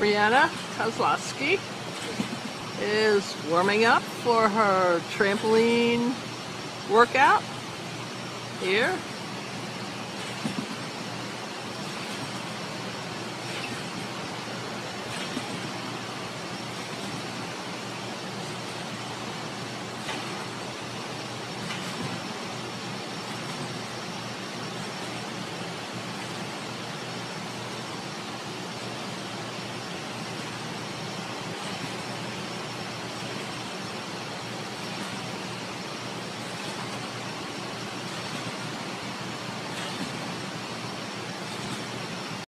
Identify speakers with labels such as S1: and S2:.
S1: Brianna Kozlowski is warming up for her trampoline workout here.